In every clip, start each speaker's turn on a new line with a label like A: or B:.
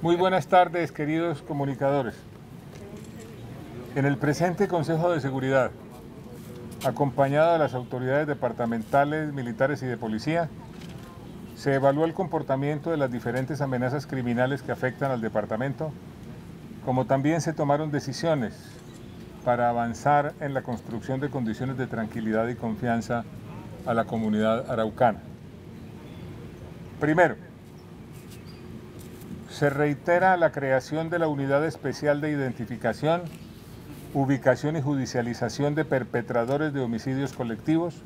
A: Muy buenas tardes, queridos comunicadores. En el presente Consejo de Seguridad, acompañado de las autoridades departamentales, militares y de policía, se evaluó el comportamiento de las diferentes amenazas criminales que afectan al departamento, como también se tomaron decisiones para avanzar en la construcción de condiciones de tranquilidad y confianza a la comunidad araucana. Primero, se reitera la creación de la Unidad Especial de Identificación, Ubicación y Judicialización de Perpetradores de Homicidios Colectivos,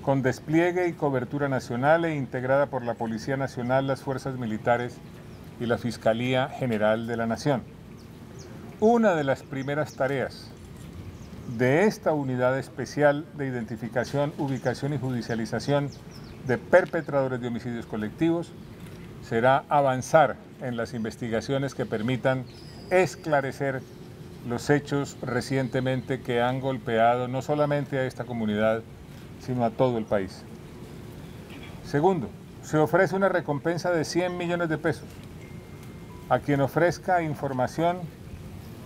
A: con despliegue y cobertura nacional e integrada por la Policía Nacional, las Fuerzas Militares y la Fiscalía General de la Nación. Una de las primeras tareas de esta Unidad Especial de Identificación, Ubicación y Judicialización de Perpetradores de Homicidios Colectivos será avanzar en las investigaciones que permitan esclarecer los hechos recientemente que han golpeado no solamente a esta comunidad, sino a todo el país. Segundo, se ofrece una recompensa de 100 millones de pesos a quien ofrezca información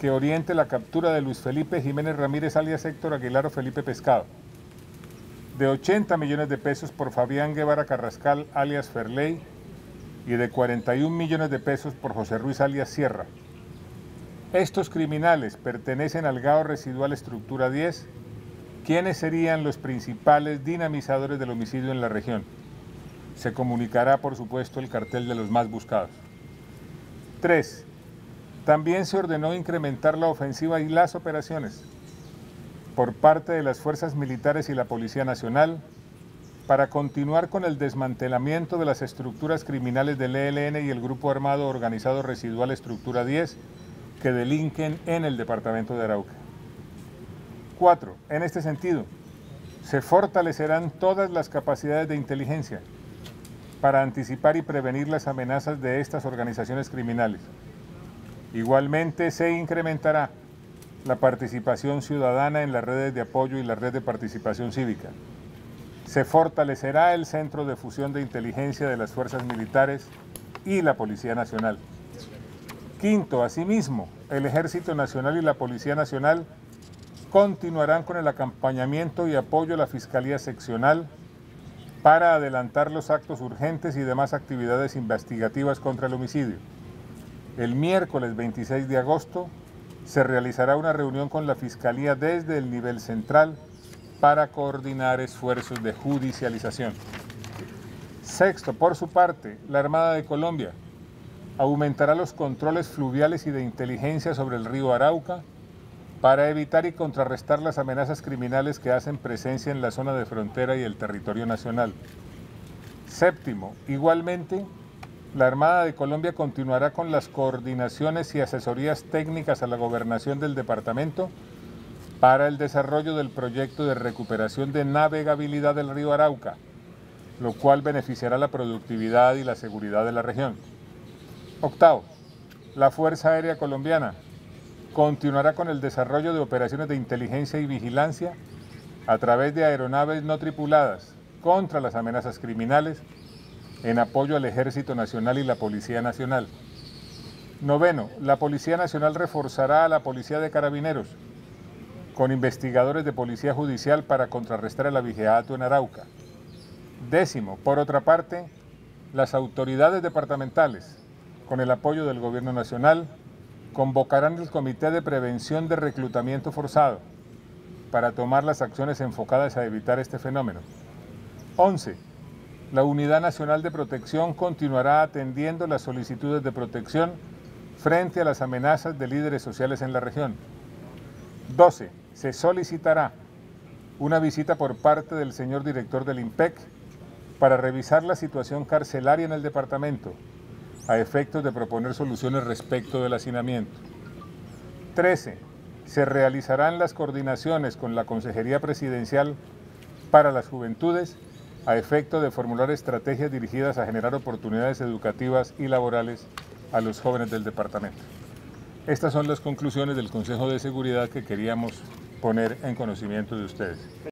A: que oriente la captura de Luis Felipe Jiménez Ramírez alias Héctor Aguilar o Felipe Pescado, de 80 millones de pesos por Fabián Guevara Carrascal alias Ferley, y de 41 millones de pesos por José Ruiz alias Sierra. Estos criminales pertenecen al GAO Residual Estructura 10, quienes serían los principales dinamizadores del homicidio en la región. Se comunicará, por supuesto, el cartel de los más buscados. 3. También se ordenó incrementar la ofensiva y las operaciones por parte de las fuerzas militares y la Policía Nacional, para continuar con el desmantelamiento de las estructuras criminales del ELN y el Grupo Armado Organizado Residual Estructura 10 que delinquen en el departamento de Arauca. 4. En este sentido, se fortalecerán todas las capacidades de inteligencia para anticipar y prevenir las amenazas de estas organizaciones criminales. Igualmente se incrementará la participación ciudadana en las redes de apoyo y la red de participación cívica. Se fortalecerá el Centro de Fusión de Inteligencia de las Fuerzas Militares y la Policía Nacional. Quinto, asimismo, el Ejército Nacional y la Policía Nacional continuarán con el acompañamiento y apoyo a la Fiscalía Seccional para adelantar los actos urgentes y demás actividades investigativas contra el homicidio. El miércoles 26 de agosto se realizará una reunión con la Fiscalía desde el nivel central para coordinar esfuerzos de judicialización. Sexto, por su parte, la Armada de Colombia aumentará los controles fluviales y de inteligencia sobre el río Arauca para evitar y contrarrestar las amenazas criminales que hacen presencia en la zona de frontera y el territorio nacional. Séptimo, igualmente, la Armada de Colombia continuará con las coordinaciones y asesorías técnicas a la gobernación del departamento para el desarrollo del proyecto de recuperación de navegabilidad del río Arauca, lo cual beneficiará la productividad y la seguridad de la región. Octavo, la Fuerza Aérea Colombiana continuará con el desarrollo de operaciones de inteligencia y vigilancia a través de aeronaves no tripuladas contra las amenazas criminales en apoyo al Ejército Nacional y la Policía Nacional. Noveno, la Policía Nacional reforzará a la Policía de Carabineros con investigadores de Policía Judicial para contrarrestar el abigeato en Arauca. Décimo, por otra parte, las autoridades departamentales, con el apoyo del Gobierno Nacional, convocarán el Comité de Prevención de Reclutamiento Forzado para tomar las acciones enfocadas a evitar este fenómeno. 11. La Unidad Nacional de Protección continuará atendiendo las solicitudes de protección frente a las amenazas de líderes sociales en la región. 12 se solicitará una visita por parte del señor director del IMPEC para revisar la situación carcelaria en el departamento a efectos de proponer soluciones respecto del hacinamiento. 13. Se realizarán las coordinaciones con la Consejería Presidencial para las Juventudes a efecto de formular estrategias dirigidas a generar oportunidades educativas y laborales a los jóvenes del departamento. Estas son las conclusiones del Consejo de Seguridad que queríamos poner en conocimiento de ustedes.